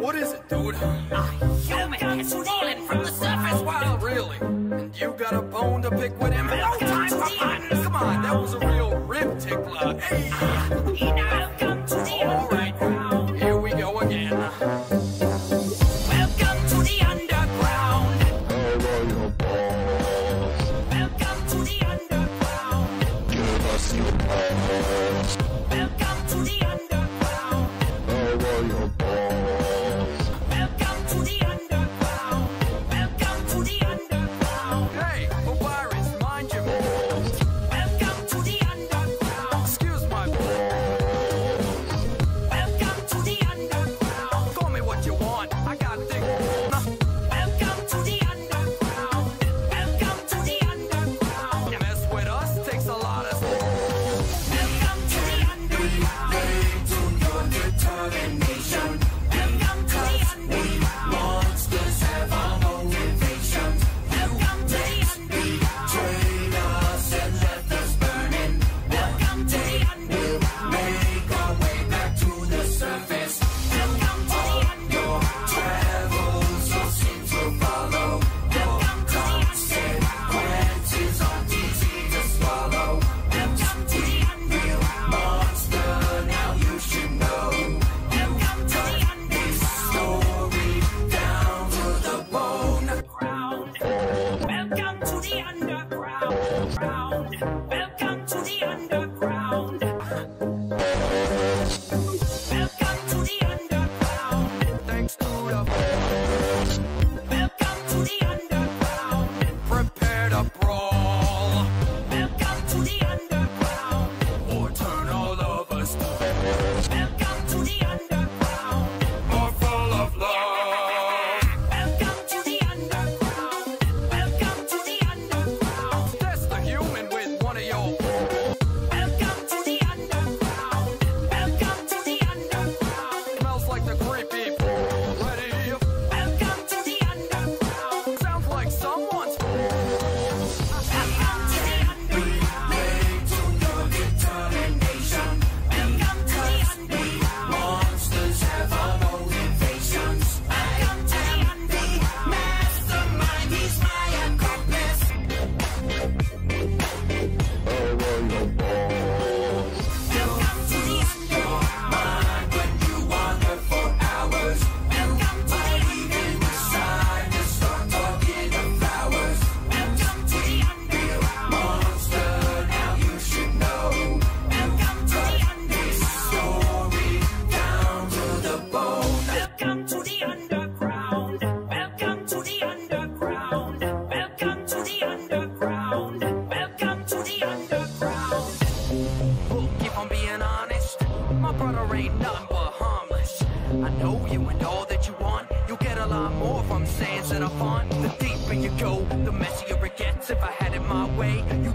What is it, dude? A human is stolen from the surface world. Really? And you got a bone to pick with him? No time for fun. Come on, that was a real rib tickler. Hey! Welcome to the. Here we go again. Welcome to the underground. Give us your. If I'm being honest, my brother ain't nothing but harmless. I know you and all that you want. You'll get a lot more from sayings that I find. The deeper you go, the messier it gets. If I had it my way, you